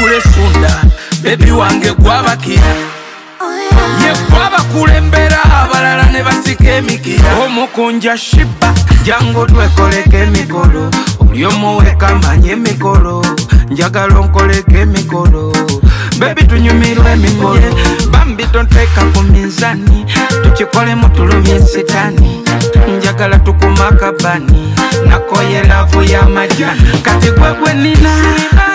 kulesunda bebi wange gwabakira ye gwabakulembera abalala ne basika emikira omukunja shiba jangu twekoleka emikolo olyomuweka manya emikolo njagala onkoleka emikolo bebi tunyumirwa emikolo bambi tonteka ku minzani tukikolemu tulumye sitani njagala tukuma kabani nakoye lavu y'amajani kati gwegwe ninaa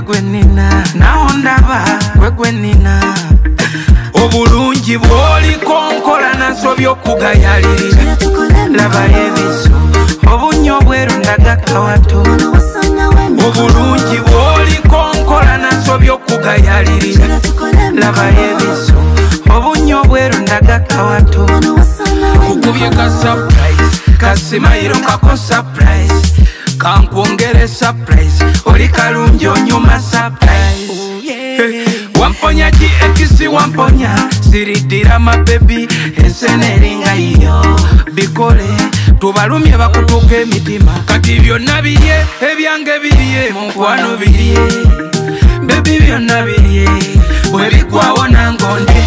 gwegwenina naondaba gwegwenina obulungi bwoliko nkola nazo byokugayalirira labayo ebizu obunya obweru ndaga kawato obulungi bwoliko nkola nazo byokugayalirira labayo ebizu obunya obweru ndaga kawato kukubye ka surprise kasimairo kako surprise kankwongeresa prize oli kalungi onyuma surprise oh, wamponya ki ekisi wamponya siridira mabebi ensenaeringa iyo bikole tubalumye bakutuuka emitima kati byonna birye ebyange birye mukwano birye bebi byonna birye bwebikwawo nangondi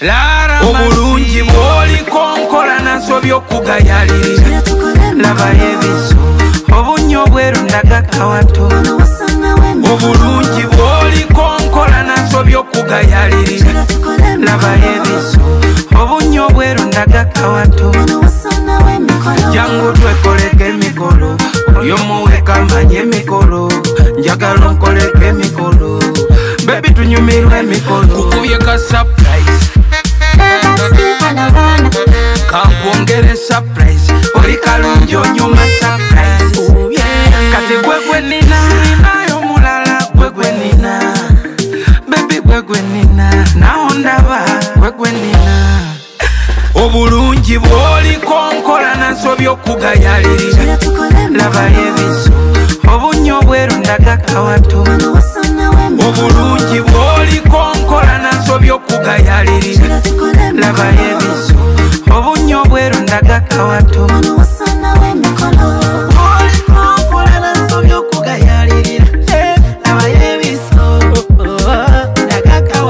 lara obulungi bwolikonkola nasobyokugayalira labayo ebisoo awato obulungi bw'olikonkola nasobya okugayalirira labayo ebiso obunnya obweru ndaga kawato jangu twekoleka emikolo oli omuweka emikolo njagala onkoleka emikolo bebi tunyumirwa emikolo kukubye ka surprise kampongere surprise oli kalungi onyuma Gwenina Ayo mulala Gwe Gwenina Baby Gwe Gwenina Na hondava Gwe Gwenina Obulungi bwoli konkola nasobyo kugayalirira Laba yebizu Obunyo bweru ndaga kawatu Obulungi bwoli konkola nasobyo kugayalirira Laba yebizu Obunyo bweru ndaga kawatu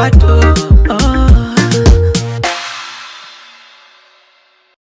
I do